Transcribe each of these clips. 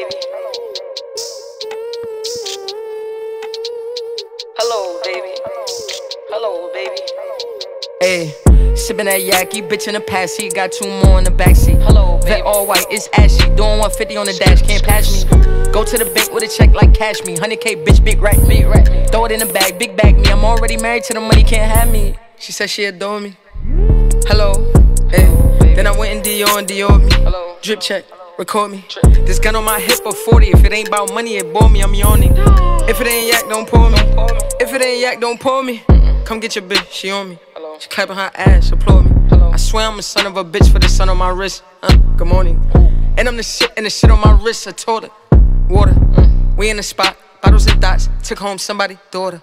baby. Hello, baby. Hello, baby. Hey. Sippin' that yakky, bitch in the past he got two more in the backseat. Hello, baby. All white, it's ashy. Doing 150 on the dash, can't pass me. Go to the bank with a check like cash me. 100k, bitch, big rack, big rack. Throw it in the bag, big bag me. I'm already married to the money, can't have me. She said she adore me. Hello, hey. Then I went in Dior and Dior me. Hello. Drip check record me. This gun on my hip of 40. If it ain't about money, it bore me, I'm yawning. If it ain't yak, don't pour me. If it ain't yak, don't pull me. Come get your bitch, she on me. She clapping her ass, applaud me. I swear I'm a son of a bitch for the sun on my wrist. Uh, good morning. And I'm the shit and the shit on my wrist. I told her, water. We in the spot, bottles and dots. Took home somebody daughter.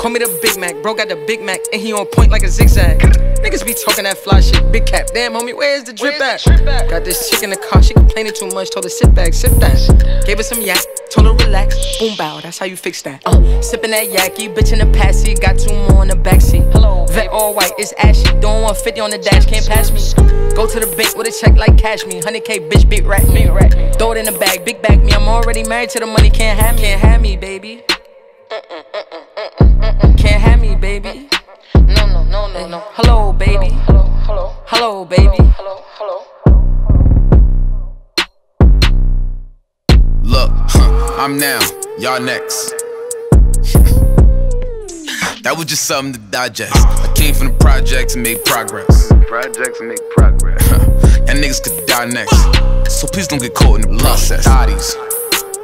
Call me the Big Mac, bro got the Big Mac and he on point like a zigzag. Niggas be talking that fly shit, big cap. Damn homie, where's the drip at? Got this chick in the car, she complaining too much. Told her sit back, sit back. Gave her some yak, told her relax. Boom bow, that's how you fix that. Uh, sipping that yaki, bitch in the past seat, got two more in the backseat. Hello, vet all white, it's ashy. Doing 150 on the dash, can't pass me. Go to the bank with a check like cash me. 100k, bitch, big big rack. Throw it in the bag, big bag me. I'm already married to the money, can't have me, can't have me, baby. Can't have me, baby. No. Hello, baby. Hello, hello, Hello, baby. hello, hello. Look, huh, I'm now, y'all next. that was just something to digest. I came from the projects and made progress. Projects make progress. Y'all niggas could die next. So please don't get caught in the process. Bodies.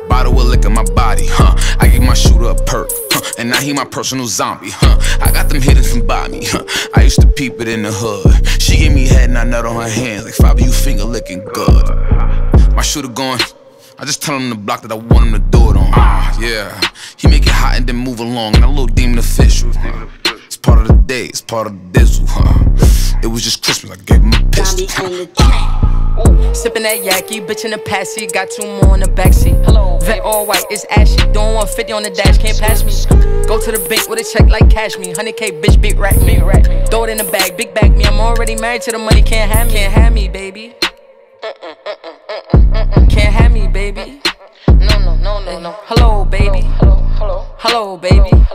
Bottle of liquor, my body, huh? I give my shooter a perk, huh? And now he my personal zombie, huh? I got them hidden from by me, huh? I used to peep it in the hood. She gave me head and I nut on her hands like Fabi, you finger licking good. My shooter going. I just tell him the block that I want him to do it on. Ah, yeah. He make it hot and then move along. And a little demon official. Huh? It's part of the day, it's part of the dizzle, huh? It was just Christmas, I gave him a pistol. Sipping that yaki, bitch in the past seat, got two more in the backseat. Hello, vet all white, it's ashy. Doing 150 on the dash, can't pass me. Go to the bank with a check like cash me. 100k, bitch, big rack, me. Throw it in the bag, big bag me. I'm already married to the money, can't have me, can't have me, baby. Can't have me, baby. No, no, no, no, no. Hello, baby. Hello, hello, Hello, baby.